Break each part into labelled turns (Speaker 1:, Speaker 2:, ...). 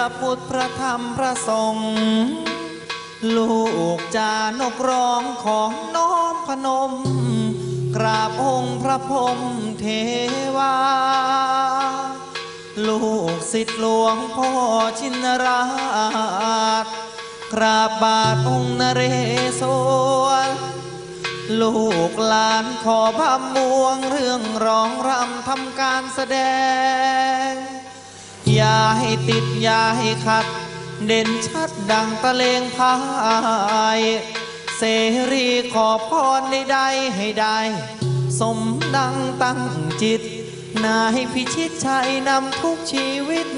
Speaker 1: ระพุทธพระธรรมพระสงฆ์ลูกจานกร้องของน้อมพนม กราบองค์พระพรมเทวา ลูกศิษย์หลวงพ่อชินราชกราบบาทองค์นเรศวรลูกหลานขอพำมวงเรื่องร้องรำทำการแสดง อย่าให้ติดอย่าให้ขัด เด่นชัดดังตะเลงพายเสรีขอพรใดๆให้ได้ สมดังตั้งจิต นายพิชิตชัยนำทุกชีวิต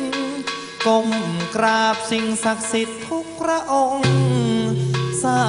Speaker 1: ก้มกราบสิ่งศักดิ์สิทธิ์ทุกพระองค์สา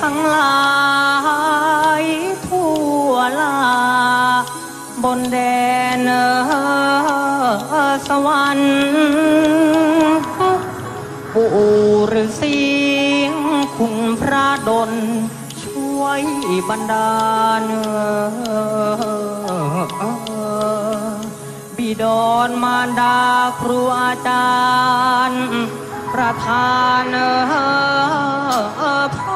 Speaker 2: ทั้งหลายทั่วลา บนแดนสวรรค์ปู่ฤาษีคุณพระดลช่วยบันดาลบิดอนมารดาครูอาจารย์ ประธานพ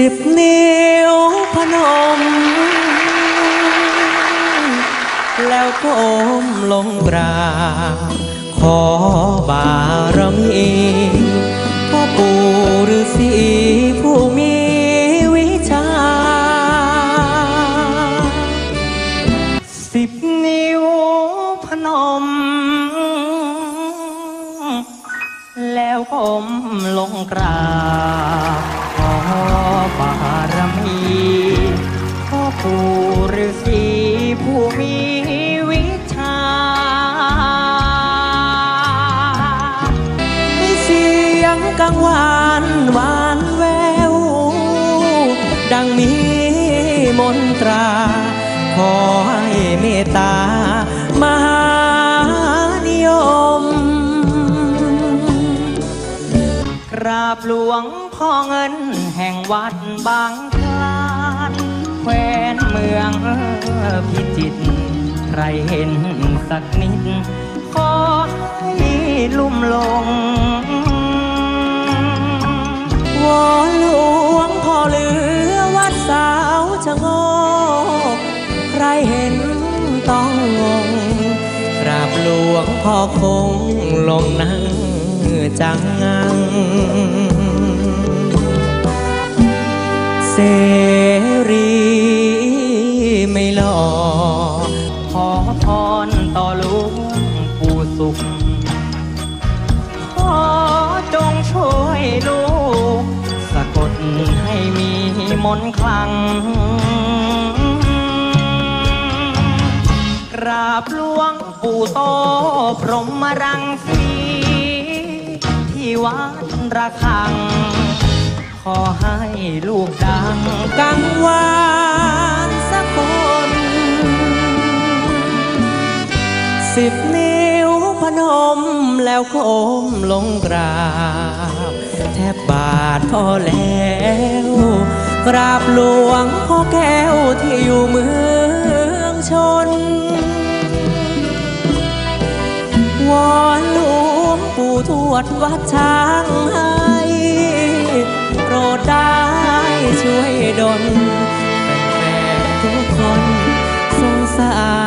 Speaker 1: สิบนิ้วพนม แล้วก้มลงกราบขอบารมีพ่อปู่ฤาษีผู้มีวิชา
Speaker 2: สิบนิ้วพนม แล้วก้มลงกราบ บารมีพ่อปู่ฤาษีผู้มีวิชา
Speaker 1: มีเสียงกังวานหวานแวว ดังมีมนตรา ขอให้เมตตามหานิยม
Speaker 2: กราบหลวงพ่อเงิน งวัดบางคลานแควนเมืองพิจิตรใครเห็นสักนิด ขอให้ลุ่มลง
Speaker 1: วอนหลวงพ่อเหลือวัดสาวชะโงกใครเห็นต้องงงกราบหลวงพ่อคงลงนั่งจังงัง รีไม่หลอ
Speaker 2: ขอพรต่อหลุงปู่สุข ขอจงช่วยลูก สะกดให้มีมนต์คลัง กราบหลวงปู่โตพรหมรังสี ที่วัดระฆัง อให้ลูกดัง
Speaker 1: กังวานสักคน สิบนิ้วพนมแล้วโคมลงกราบ แทบบาทพอแล้ว กราบหลวงพ่อแก้วที่อยู่เมืองชน วอนหลวงปู่ทวดวัดช้างให้ โปรดได้ช่วยดลแฟนๆทุกคนสงสาร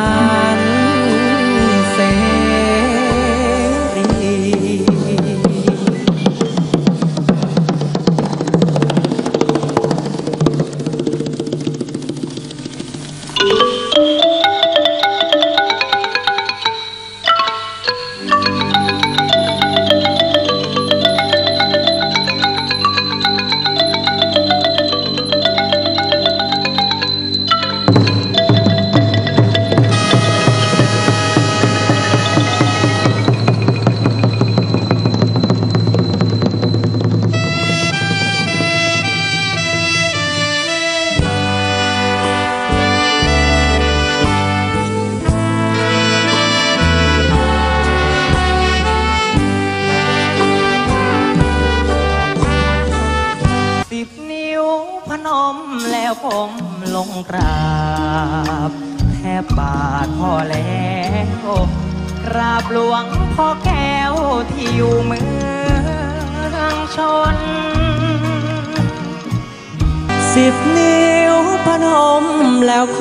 Speaker 2: นมแล้วผมลงกราบ แทบบาทพ่อแล้วกราบหลวงพ่อแก้วที่อยู่เมืองชน
Speaker 1: สิบนิ้วพนมแล้วโค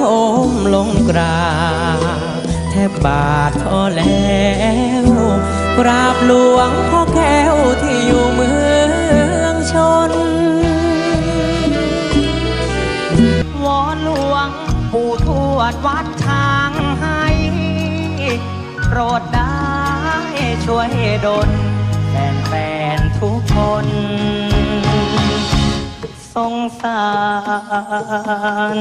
Speaker 1: มลงกราบ แทบบาทพอแล้ว กราบหลวงพ่อแก้วที่อยู่เมือง
Speaker 2: วดวัดช้างให้ โปรดได้ช่วยดลแฟน
Speaker 1: แฟนทุกคน สงสาร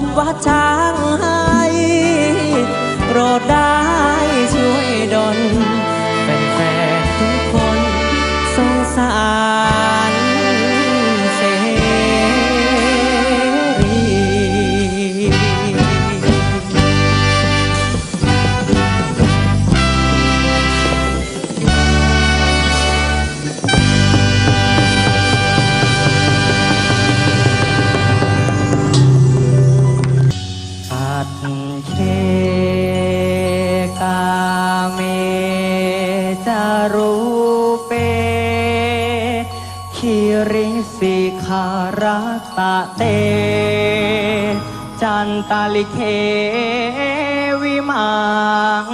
Speaker 2: อนวัดช้าง ตะเต จันตาลิเควิมัง